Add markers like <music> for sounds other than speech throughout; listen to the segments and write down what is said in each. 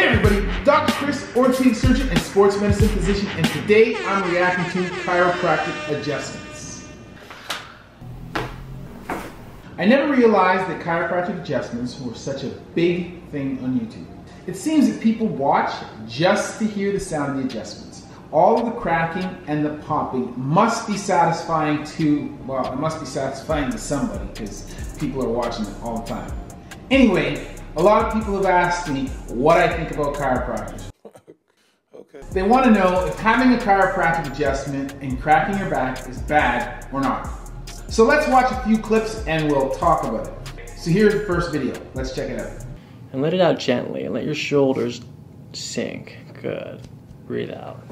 Hey everybody, Dr. Chris, orthopedic surgeon and sports medicine physician, and today I'm reacting to chiropractic adjustments. I never realized that chiropractic adjustments were such a big thing on YouTube. It seems that people watch just to hear the sound of the adjustments. All of the cracking and the popping must be satisfying to, well, it must be satisfying to somebody because people are watching it all the time. Anyway, a lot of people have asked me what I think about chiropractors. <laughs> okay. They want to know if having a chiropractic adjustment and cracking your back is bad or not. So let's watch a few clips and we'll talk about it. So here's the first video. Let's check it out. And let it out gently and let your shoulders sink. Good. Breathe out.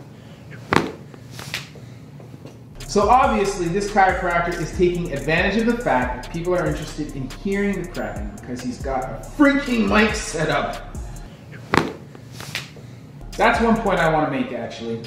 So obviously this chiropractor is taking advantage of the fact that people are interested in hearing the cracking because he's got a freaking mic set up. That's one point I want to make actually.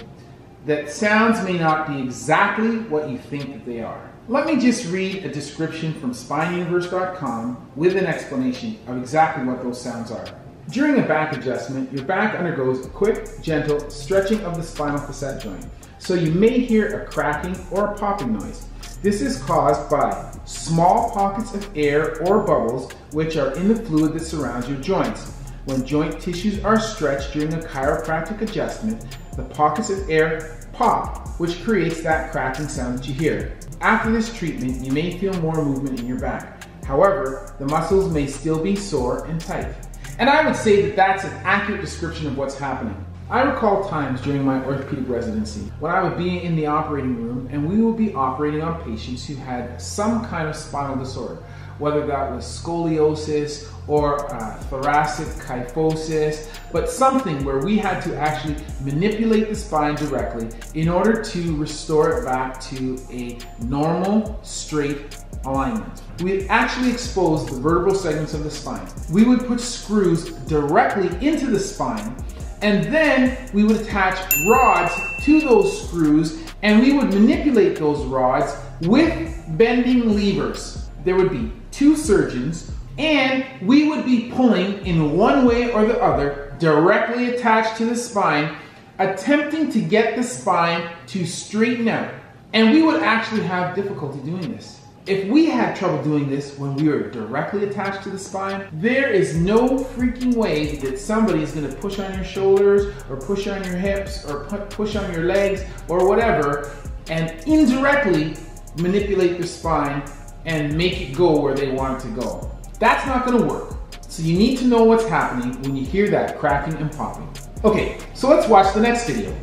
That sounds may not be exactly what you think that they are. Let me just read a description from spineuniverse.com with an explanation of exactly what those sounds are. During a back adjustment, your back undergoes a quick, gentle stretching of the spinal facet joint so you may hear a cracking or a popping noise. This is caused by small pockets of air or bubbles which are in the fluid that surrounds your joints. When joint tissues are stretched during a chiropractic adjustment, the pockets of air pop, which creates that cracking sound that you hear. After this treatment, you may feel more movement in your back. However, the muscles may still be sore and tight. And I would say that that's an accurate description of what's happening. I recall times during my orthopedic residency when I would be in the operating room and we would be operating on patients who had some kind of spinal disorder, whether that was scoliosis or uh, thoracic kyphosis, but something where we had to actually manipulate the spine directly in order to restore it back to a normal, straight alignment. We actually exposed the vertebral segments of the spine. We would put screws directly into the spine and then we would attach rods to those screws and we would manipulate those rods with bending levers. There would be two surgeons and we would be pulling in one way or the other directly attached to the spine, attempting to get the spine to straighten out. And we would actually have difficulty doing this. If we had trouble doing this when we were directly attached to the spine, there is no freaking way that somebody is gonna push on your shoulders or push on your hips or push on your legs or whatever and indirectly manipulate the spine and make it go where they want it to go. That's not gonna work. So you need to know what's happening when you hear that cracking and popping. Okay, so let's watch the next video.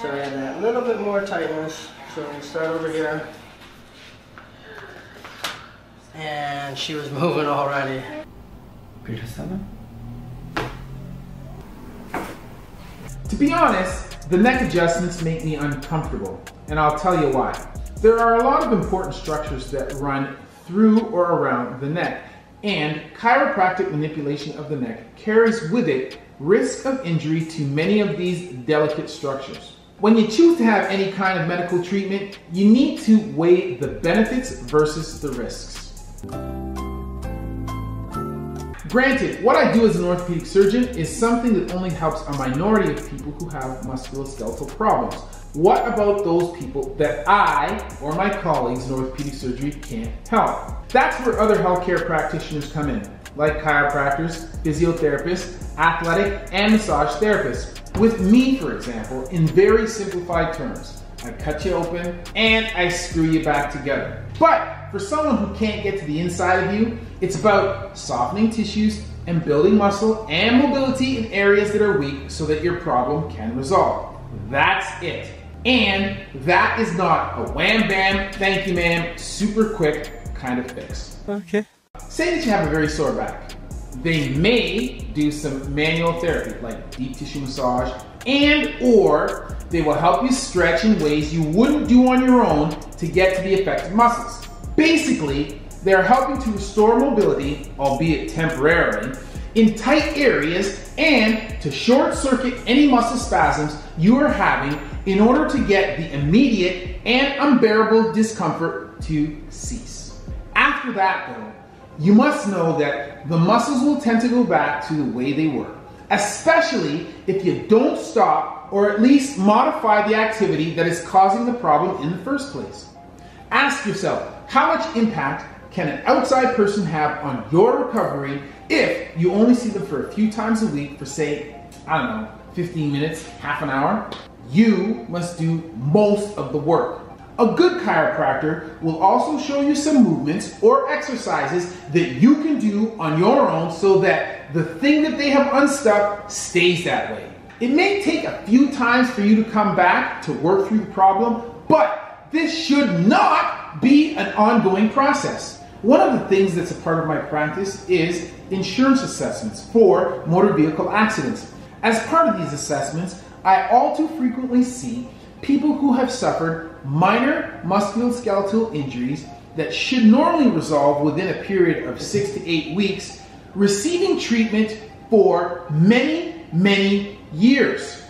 So I have that little bit more tightness. So we start over here and she was <laughs> moving already. Peter seven. To be honest, the neck adjustments make me uncomfortable, and I'll tell you why. There are a lot of important structures that run through or around the neck, and chiropractic manipulation of the neck carries with it risk of injury to many of these delicate structures. When you choose to have any kind of medical treatment, you need to weigh the benefits versus the risks. Granted, what I do as an orthopedic surgeon is something that only helps a minority of people who have musculoskeletal problems. What about those people that I or my colleagues in orthopedic surgery can't help? That's where other healthcare practitioners come in, like chiropractors, physiotherapists, athletic, and massage therapists. With me, for example, in very simplified terms, I cut you open and I screw you back together. But for someone who can't get to the inside of you, it's about softening tissues and building muscle and mobility in areas that are weak so that your problem can resolve. That's it. And that is not a wham bam, thank you ma'am, super quick kind of fix. Okay. Say that you have a very sore back. They may do some manual therapy like deep tissue massage and or they will help you stretch in ways you wouldn't do on your own to get to the affected muscles. Basically, they're helping to restore mobility, albeit temporarily, in tight areas and to short circuit any muscle spasms you are having in order to get the immediate and unbearable discomfort to cease. After that though, you must know that the muscles will tend to go back to the way they were. especially if you don't stop or at least modify the activity that is causing the problem in the first place. Ask yourself how much impact can an outside person have on your recovery if you only see them for a few times a week for, say, I don't know, 15 minutes, half an hour? You must do most of the work. A good chiropractor will also show you some movements or exercises that you can do on your own so that the thing that they have unstuck stays that way. It may take a few times for you to come back to work through the problem, but this should not be an ongoing process. One of the things that's a part of my practice is insurance assessments for motor vehicle accidents. As part of these assessments, I all too frequently see people who have suffered minor musculoskeletal injuries that should normally resolve within a period of six to eight weeks receiving treatment for many, many years.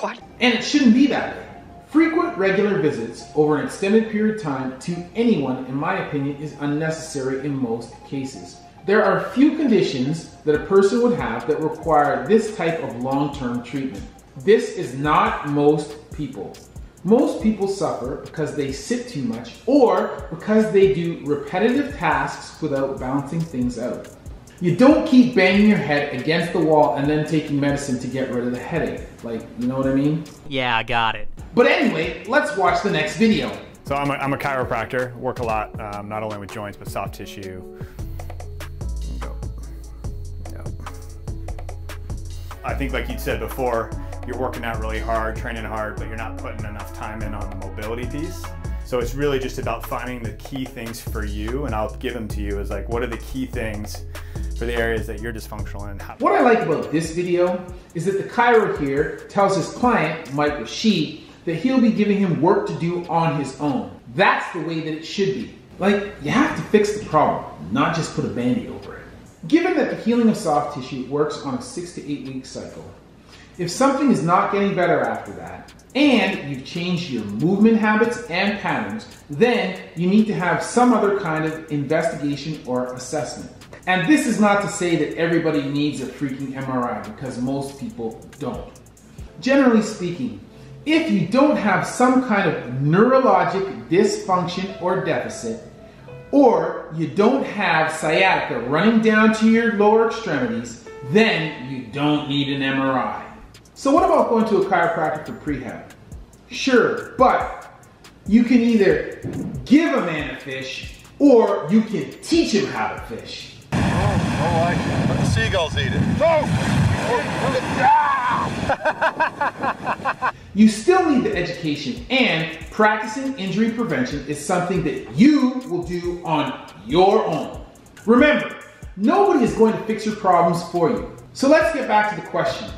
What? And it shouldn't be that way. Frequent regular visits over an extended period of time to anyone, in my opinion, is unnecessary in most cases. There are few conditions that a person would have that require this type of long term treatment. This is not most people. Most people suffer because they sit too much or because they do repetitive tasks without balancing things out. You don't keep banging your head against the wall and then taking medicine to get rid of the headache. Like, you know what I mean? Yeah, I got it. But anyway, let's watch the next video. So I'm a, I'm a chiropractor, work a lot, um, not only with joints, but soft tissue. Go. Yep. I think like you said before, you're working out really hard, training hard, but you're not putting enough time in on the mobility piece. So it's really just about finding the key things for you, and I'll give them to you as like, what are the key things for the areas that you're dysfunctional in? What I like about this video is that the chiro here tells his client, Mike Rashid, that he'll be giving him work to do on his own. That's the way that it should be. Like, you have to fix the problem, not just put a band-aid over it. Given that the healing of soft tissue works on a six to eight week cycle, if something is not getting better after that, and you've changed your movement habits and patterns, then you need to have some other kind of investigation or assessment. And this is not to say that everybody needs a freaking MRI because most people don't. Generally speaking, if you don't have some kind of neurologic dysfunction or deficit, or you don't have sciatica running down to your lower extremities, then you don't need an MRI. So what about going to a chiropractor for prehab? Sure, but you can either give a man a fish or you can teach him how to fish. Oh, I can. Let the seagulls eat it. <laughs> You still need the education and practicing injury prevention is something that you will do on your own. Remember, nobody is going to fix your problems for you. So let's get back to the question.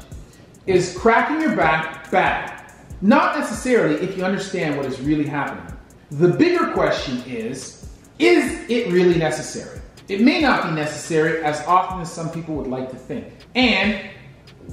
Is cracking your back bad? Not necessarily if you understand what is really happening. The bigger question is, is it really necessary? It may not be necessary as often as some people would like to think. And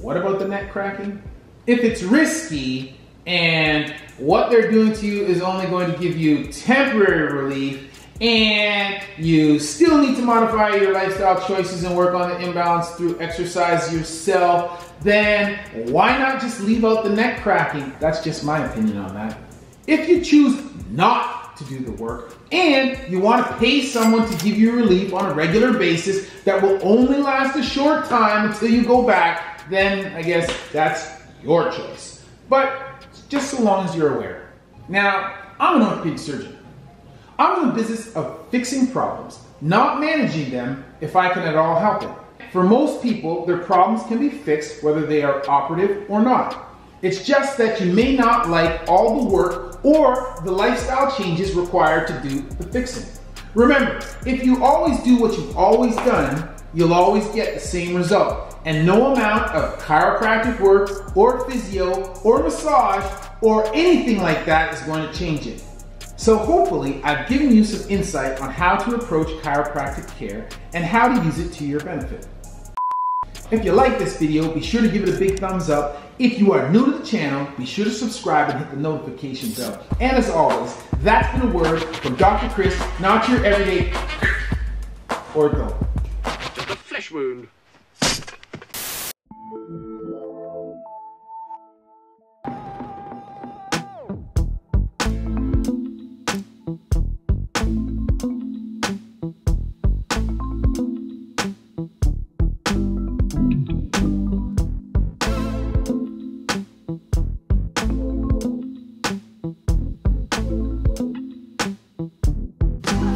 what about the neck cracking? If it's risky and what they're doing to you is only going to give you temporary relief and you still need to modify your lifestyle choices and work on the imbalance through exercise yourself, then why not just leave out the neck cracking? That's just my opinion on that. If you choose not to do the work and you want to pay someone to give you relief on a regular basis that will only last a short time until you go back, then I guess that's your choice. But just so long as you're aware. Now, I'm an orthopedic surgeon. I'm in the business of fixing problems, not managing them if I can at all help it. For most people, their problems can be fixed whether they are operative or not. It's just that you may not like all the work or the lifestyle changes required to do the fixing. Remember, if you always do what you've always done, you'll always get the same result. And no amount of chiropractic work or physio or massage or anything like that is going to change it. So hopefully I've given you some insight on how to approach chiropractic care and how to use it to your benefit. If you like this video, be sure to give it a big thumbs up. If you are new to the channel, be sure to subscribe and hit the notification bell. And as always, that's been a word from Dr. Chris, not your everyday <clears throat> ortho. Just a flesh wound.